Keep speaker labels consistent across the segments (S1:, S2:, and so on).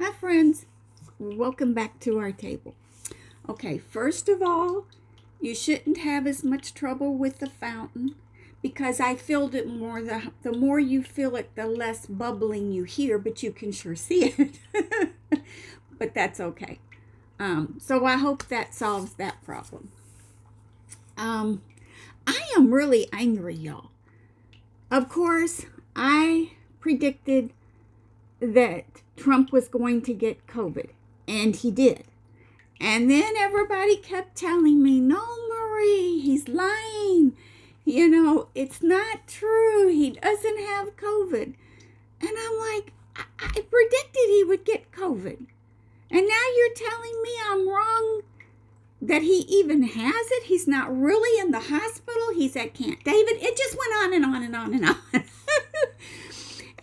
S1: Hi, friends. Welcome back to our table. Okay, first of all, you shouldn't have as much trouble with the fountain because I filled it more. The, the more you fill it, the less bubbling you hear, but you can sure see it. but that's okay. Um, so I hope that solves that problem. Um, I am really angry, y'all. Of course, I predicted that Trump was going to get COVID, and he did. And then everybody kept telling me, no, Marie, he's lying. You know, it's not true. He doesn't have COVID. And I'm like, I, I predicted he would get COVID. And now you're telling me I'm wrong that he even has it. He's not really in the hospital. He's at Camp David. It just went on and on and on and on. and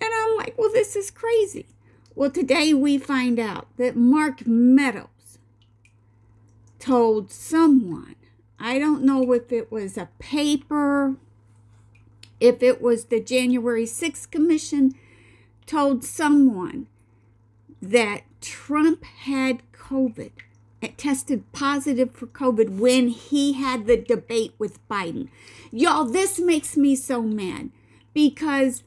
S1: I'm like, well, this is crazy. Well, today we find out that Mark Meadows told someone, I don't know if it was a paper, if it was the January 6th Commission, told someone that Trump had COVID tested positive for COVID when he had the debate with Biden. Y'all, this makes me so mad because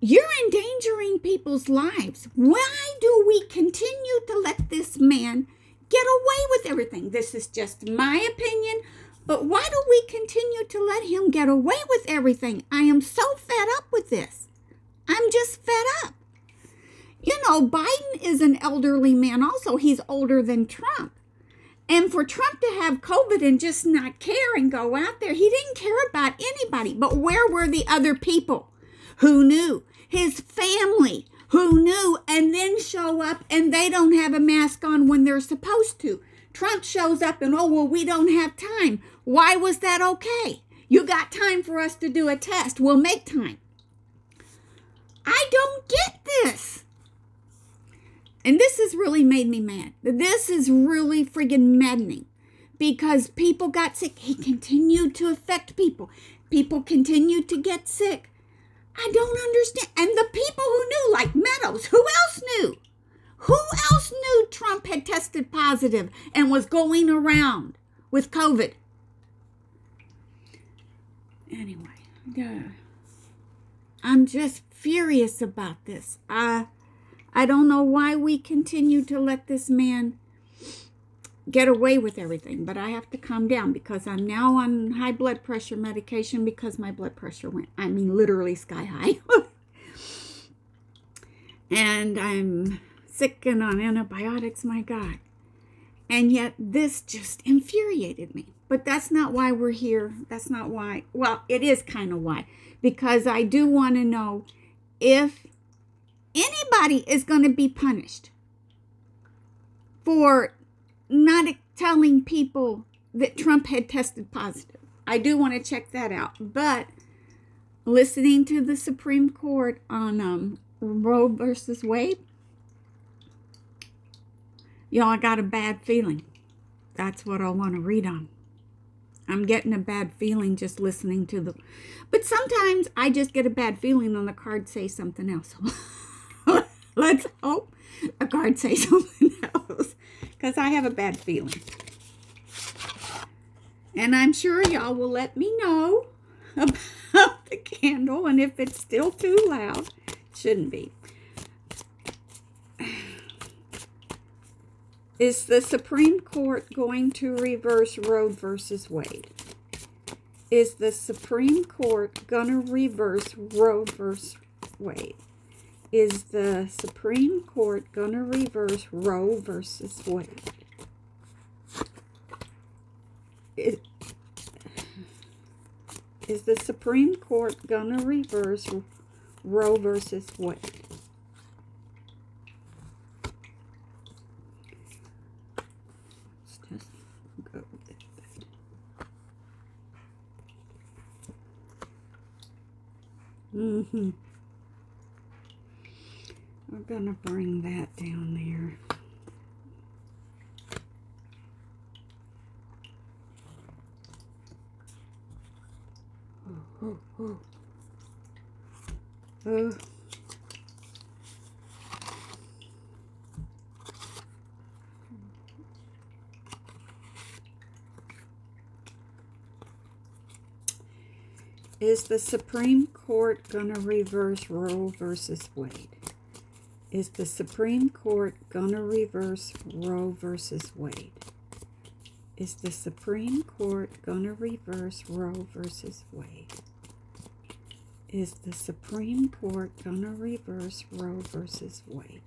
S1: you're endangering people's lives. Why do we continue to let this man get away with everything? This is just my opinion, but why do we continue to let him get away with everything? I am so fed up with this. I'm just fed up. You know, Biden is an elderly man, also. He's older than Trump. And for Trump to have COVID and just not care and go out there, he didn't care about anybody. But where were the other people who knew? His family who knew and then show up and they don't have a mask on when they're supposed to. Trump shows up and, oh, well, we don't have time. Why was that okay? You got time for us to do a test. We'll make time. I don't get this. And this has really made me mad. This is really friggin' maddening because people got sick. He continued to affect people. People continued to get sick. I don't understand. And the people who knew, like Meadows, who else knew? Who else knew Trump had tested positive and was going around with COVID? Anyway, yeah. I'm just furious about this. I I don't know why we continue to let this man get away with everything, but I have to calm down because I'm now on high blood pressure medication because my blood pressure went, I mean, literally sky high. and I'm sick and on antibiotics, my God. And yet this just infuriated me. But that's not why we're here. That's not why. Well, it is kind of why. Because I do want to know if anybody is going to be punished for not telling people that Trump had tested positive. I do want to check that out. But listening to the Supreme Court on um, Roe versus Wade, y'all, I got a bad feeling. That's what I want to read on. I'm getting a bad feeling just listening to the. But sometimes I just get a bad feeling on the card say something else. Let's hope a card say something else because I have a bad feeling. And I'm sure y'all will let me know about the candle and if it's still too loud. Shouldn't be. Is the Supreme Court going to reverse Roe versus Wade? Is the Supreme Court going to reverse Roe versus Wade? Is the Supreme Court going to reverse Roe versus Wade? Is, is the Supreme Court going to reverse Roe versus Wade? It. Mm-hmm going to bring that down there. Oh, oh, oh. Is the Supreme Court going to reverse Roe versus Wade? Is the Supreme Court going to reverse Roe versus Wade? Is the Supreme Court going to reverse Roe versus Wade? Is the Supreme Court going to reverse Roe versus Wade?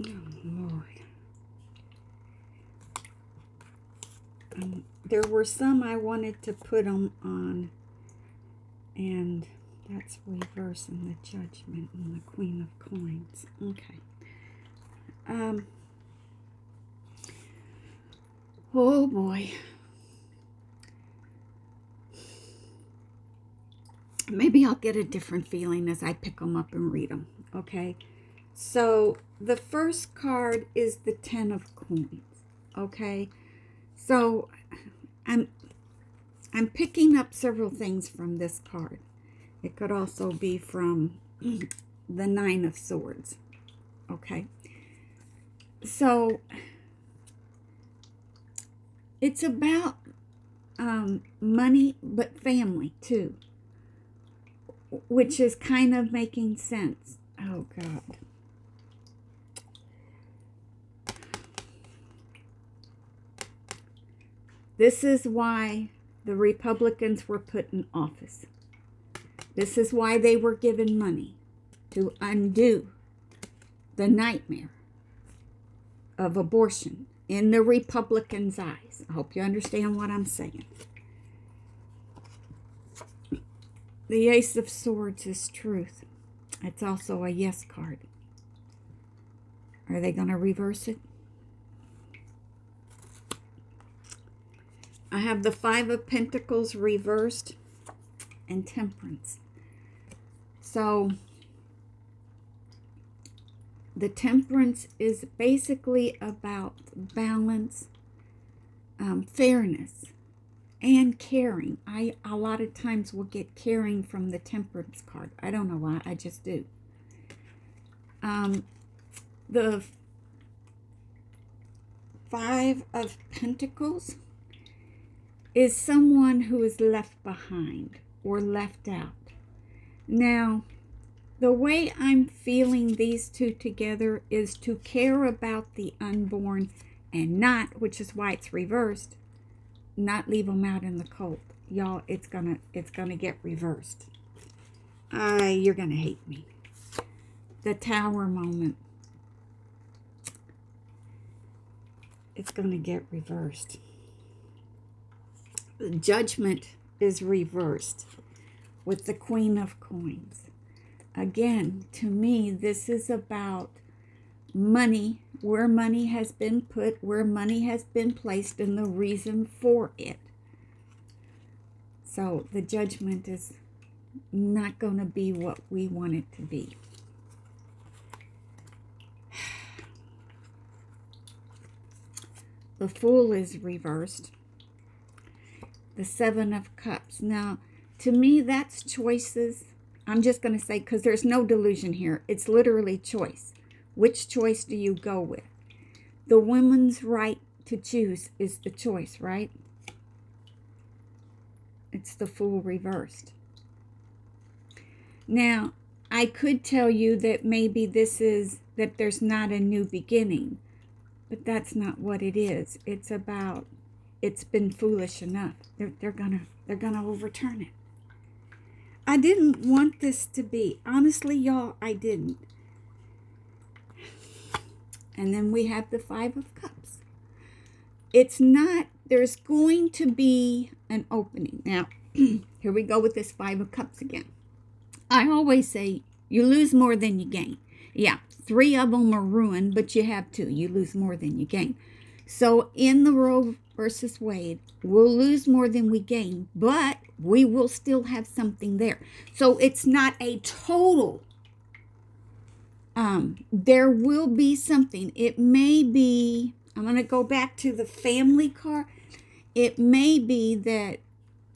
S1: Oh, Lord. Um, there were some I wanted to put them on, and that's reversing the judgment and the Queen of Coins. Okay. Um. Oh boy. Maybe I'll get a different feeling as I pick them up and read them. Okay. So the first card is the Ten of Coins. Okay. So I'm I'm picking up several things from this card. It could also be from the Nine of Swords. Okay. So it's about um, money, but family too, which is kind of making sense. Oh, God. This is why the Republicans were put in office. This is why they were given money to undo the nightmare of abortion in the Republicans' eyes. I hope you understand what I'm saying. The Ace of Swords is truth. It's also a yes card. Are they going to reverse it? I have the Five of Pentacles reversed and Temperance. So, the Temperance is basically about balance, um, fairness, and caring. I a lot of times will get caring from the Temperance card. I don't know why, I just do. Um, the Five of Pentacles is someone who is left behind or left out. Now, the way I'm feeling these two together is to care about the unborn and not, which is why it's reversed, not leave them out in the cold. Y'all, it's gonna it's gonna get reversed. Uh, you're gonna hate me. The tower moment. It's gonna get reversed judgment is reversed with the Queen of Coins. Again, to me, this is about money, where money has been put, where money has been placed, and the reason for it. So the judgment is not going to be what we want it to be. The Fool is reversed the Seven of Cups. Now, to me, that's choices. I'm just going to say, because there's no delusion here. It's literally choice. Which choice do you go with? The woman's right to choose is the choice, right? It's the fool reversed. Now, I could tell you that maybe this is that there's not a new beginning, but that's not what it is. It's about it's been foolish enough. They're, they're gonna they're gonna overturn it. I didn't want this to be. Honestly, y'all, I didn't. And then we have the Five of Cups. It's not, there's going to be an opening. Now, here we go with this Five of Cups again. I always say you lose more than you gain. Yeah, three of them are ruined, but you have two. You lose more than you gain. So in the Roe versus Wade, we'll lose more than we gain, but we will still have something there. So it's not a total. Um, there will be something. It may be, I'm going to go back to the family card. It may be that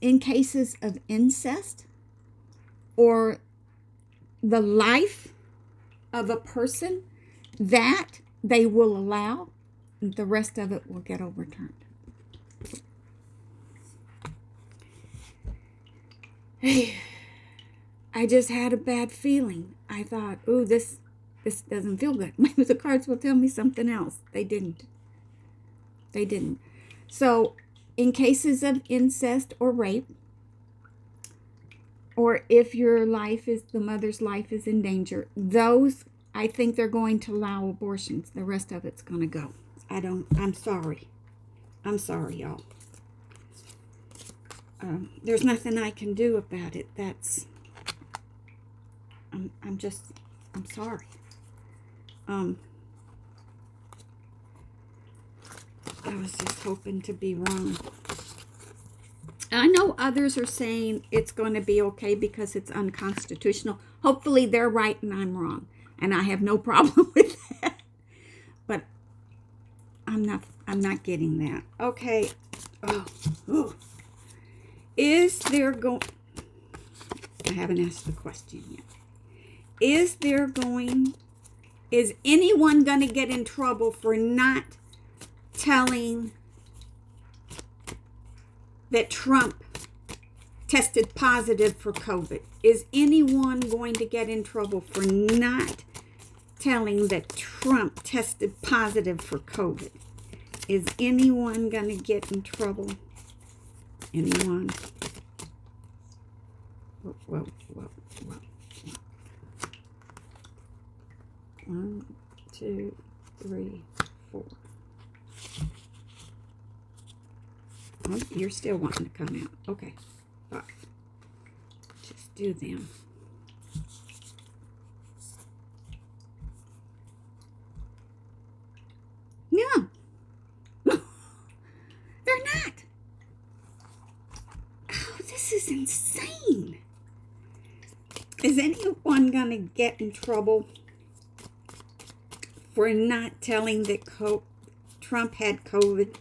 S1: in cases of incest or the life of a person, that they will allow, the rest of it will get overturned. I just had a bad feeling. I thought, "Ooh, this this doesn't feel good." Maybe the cards will tell me something else. They didn't. They didn't. So, in cases of incest or rape, or if your life is the mother's life is in danger, those I think they're going to allow abortions. The rest of it's going to go. I don't. I'm sorry. I'm sorry, y'all. Um, there's nothing I can do about it. That's. I'm. I'm just. I'm sorry. Um. I was just hoping to be wrong. I know others are saying it's going to be okay because it's unconstitutional. Hopefully they're right and I'm wrong. And I have no problem with that. But I'm not I'm not getting that. Okay. Oh. Is there going I haven't asked the question yet. Is there going is anyone going to get in trouble for not telling that Trump tested positive for COVID? Is anyone going to get in trouble for not telling that Trump tested positive for COVID? Is anyone going to get in trouble? Anyone? Whoa, whoa, whoa, whoa. One, two, three, four. Oh, you're still wanting to come out. Okay. Right. Just do them. No. They're not. Oh, insane. Is anyone going to get in trouble for not telling that Co Trump had COVID?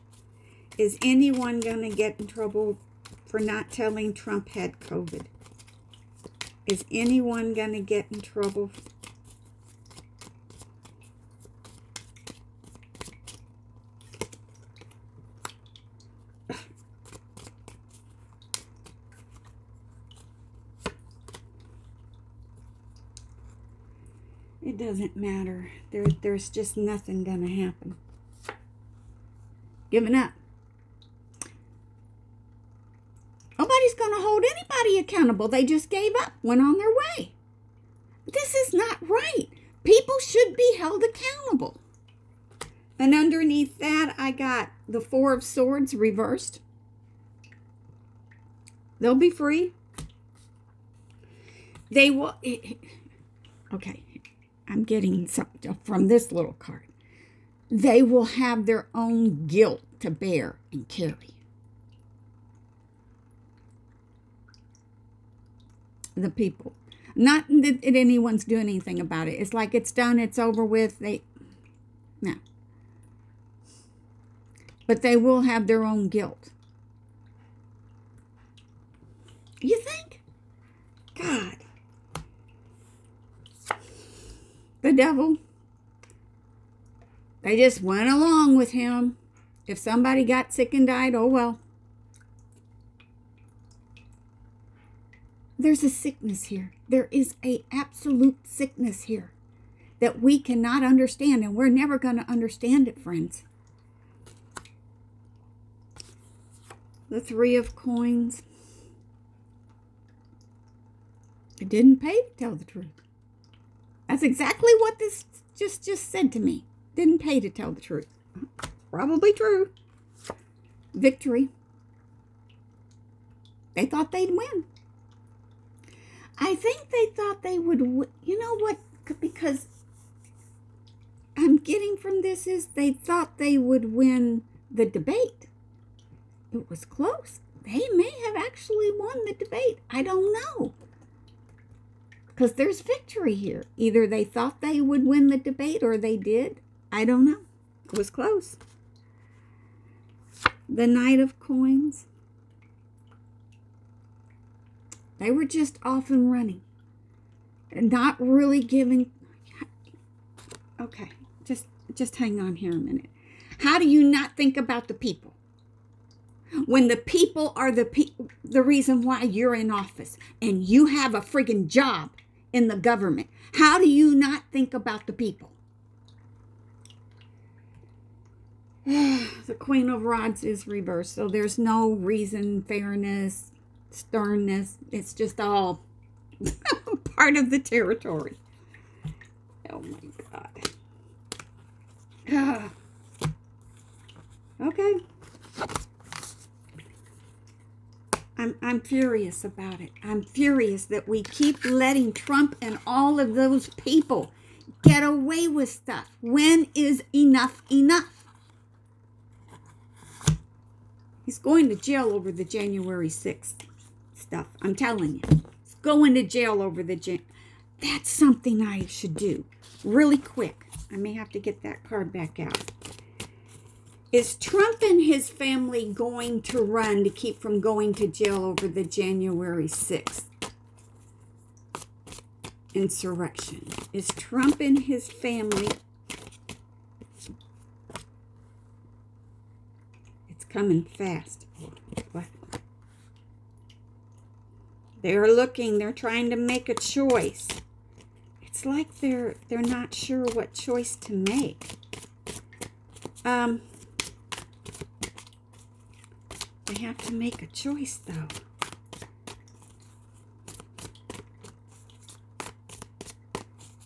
S1: Is anyone going to get in trouble for not telling Trump had COVID? Is anyone going to get in trouble? Doesn't matter. There, there's just nothing going to happen. Giving up. Nobody's going to hold anybody accountable. They just gave up, went on their way. This is not right. People should be held accountable. And underneath that, I got the Four of Swords reversed. They'll be free. They will. Okay, I'm getting something from this little card. They will have their own guilt to bear and carry. the people. Not that anyone's doing anything about it. It's like it's done, it's over with. They, no. But they will have their own guilt. You think? God. The devil. They just went along with him. If somebody got sick and died, oh well. There's a sickness here. There is a absolute sickness here that we cannot understand, and we're never going to understand it, friends. The three of coins. It didn't pay to tell the truth. That's exactly what this just just said to me. Didn't pay to tell the truth. Probably true. Victory. They thought they'd win. I think they thought they would, you know what? Because I'm getting from this is they thought they would win the debate. It was close. They may have actually won the debate. I don't know. Because there's victory here. Either they thought they would win the debate or they did. I don't know. It was close. The Knight of Coins. They were just off and running. And not really giving Okay, just just hang on here a minute. How do you not think about the people? When the people are the pe- the reason why you're in office and you have a friggin' job in the government. How do you not think about the people? the Queen of Rods is reversed, so there's no reason, fairness, sternness. It's just all part of the territory. Oh my God. okay. I'm, I'm furious about it. I'm furious that we keep letting Trump and all of those people get away with stuff. When is enough enough? He's going to jail over the January 6th stuff. I'm telling you. He's going to jail over the Jan. That's something I should do really quick. I may have to get that card back out. Is Trump and his family going to run to keep from going to jail over the January 6th insurrection? Is Trump and his family It's coming fast. What? They're looking, they're trying to make a choice. It's like they're they're not sure what choice to make. Um they have to make a choice, though.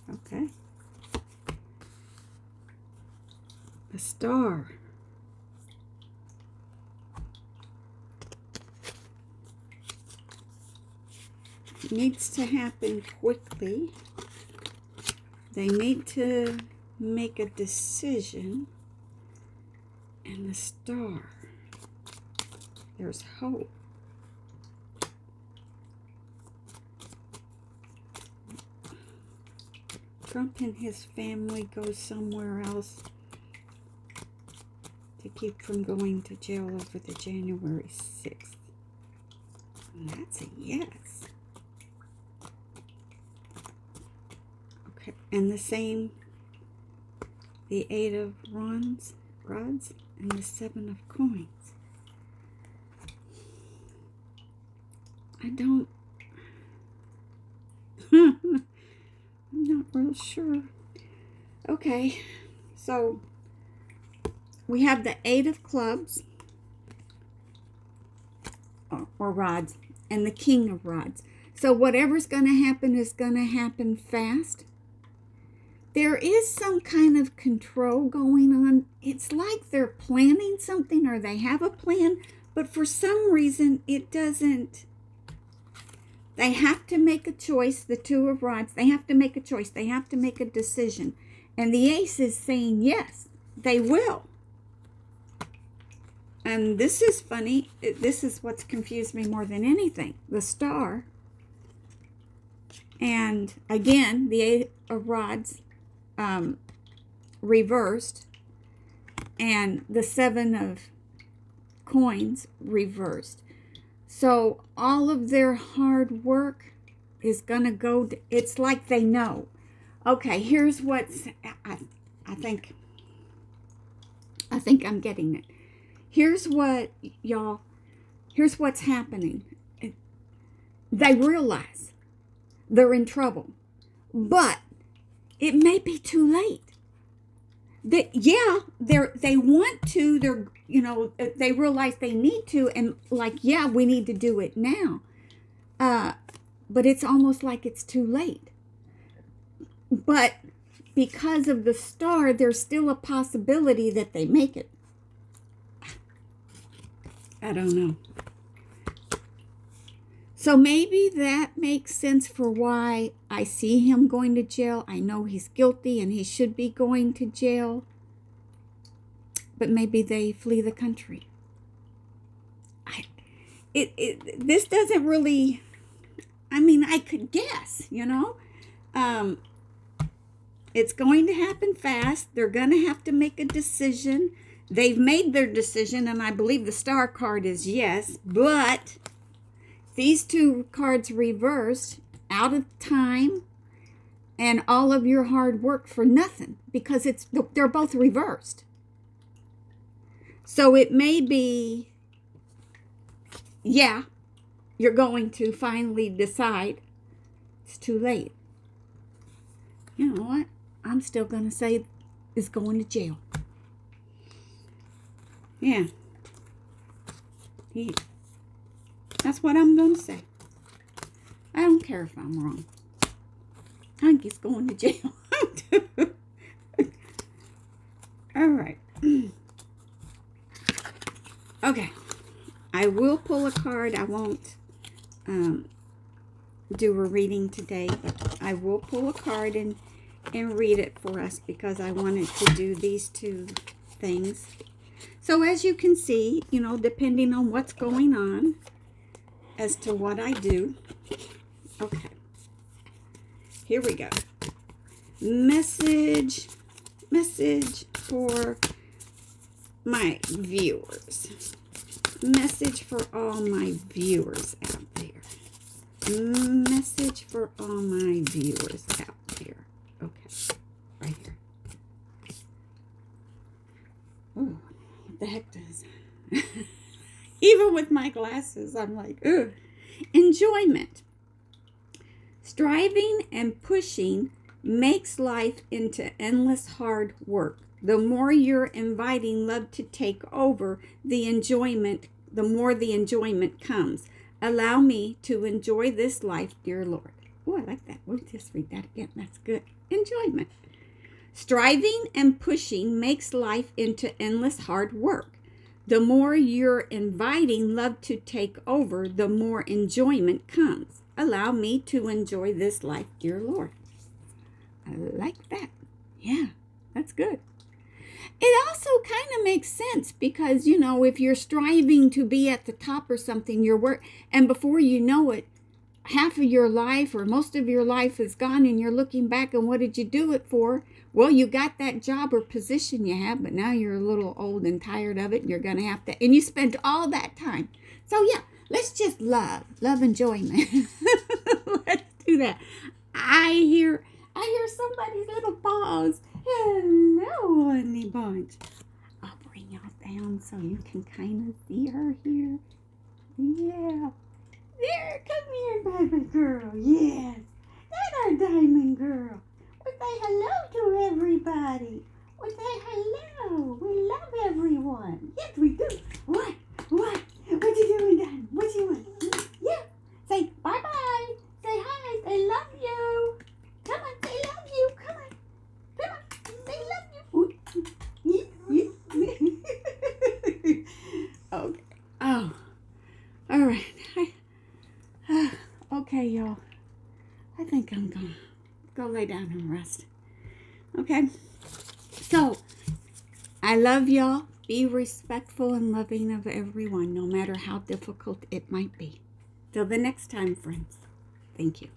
S1: Okay. A star. Needs to happen quickly. They need to make a decision. And the star. There's hope. Trump and his family go somewhere else to keep from going to jail over the January 6th. And that's a yes. Okay, and the same, the Eight of Wands, rods, and the Seven of Coins. I don't. I'm not real sure. Okay, so we have the Eight of Clubs, or, or rods, and the King of Rods. So whatever's going to happen is going to happen fast. There is some kind of control going on. It's like they're planning something or they have a plan, but for some reason it doesn't they have to make a choice, the Two of Rods. They have to make a choice. They have to make a decision. And the Ace is saying, yes, they will. And this is funny. This is what's confused me more than anything. The Star. And again, the Eight of Rods um, reversed. And the Seven of Coins reversed. So all of their hard work is going to go, it's like they know. Okay, here's what's, I, I think, I think I'm getting it. Here's what, y'all, here's what's happening. They realize they're in trouble, but it may be too late. That yeah, they're they want to, they're you know, they realize they need to, and like, yeah, we need to do it now. Uh, but it's almost like it's too late. But because of the star, there's still a possibility that they make it. I don't know. So maybe that makes sense for why I see him going to jail. I know he's guilty and he should be going to jail but maybe they flee the country. I, it, it, this doesn't really, I mean, I could guess, you know. Um, it's going to happen fast. They're going to have to make a decision. They've made their decision, and I believe the star card is yes, but these two cards reversed out of time and all of your hard work for nothing because it's they're both reversed. So it may be yeah, you're going to finally decide it's too late. You know what? I'm still going to say is going to jail. Yeah. He, that's what I'm going to say. I don't care if I'm wrong. I he's going to jail. All right. okay. I will pull a card. I won't um, do a reading today, but I will pull a card and, and read it for us because I wanted to do these two things. So as you can see, you know, depending on what's going on as to what I do. Okay. Here we go. Message, message for my viewers message for all my viewers out there. Message for all my viewers out there. Okay, right here. Oh, what the heck does? Even with my glasses, I'm like, ugh. Enjoyment. Striving and pushing makes life into endless hard work. The more you're inviting love to take over the enjoyment the more the enjoyment comes. Allow me to enjoy this life dear lord. Oh i like that. We'll just read that again? That's good. Enjoyment. Striving and pushing makes life into endless hard work the more you're inviting love to take over the more enjoyment comes. Allow me to enjoy this life dear lord. I like that. Yeah that's good. It also kind of makes sense because you know if you're striving to be at the top or something your work and before you know it half of your life or most of your life is gone and you're looking back and what did you do it for well you got that job or position you have but now you're a little old and tired of it and you're gonna have to and you spent all that time so yeah let's just love love enjoyment let's do that i hear i hear somebody's little paws Hello, honey bunch. I'll bring y'all down so you can kind of see her here. Yeah. There, come here, baby girl. Yes. That's our diamond girl. We say hello to everybody. We say hello. We love everyone. Yes, we do. What? What? What you doing, Diamond? What you want? Yeah. Say bye-bye. Say hi. Say love you. Come on, say love you. Come on. Come on. They love you. okay. Oh. All right. I, uh, okay, y'all. I think I'm gonna go lay down and rest. Okay. So, I love y'all. Be respectful and loving of everyone, no matter how difficult it might be. Till the next time, friends. Thank you.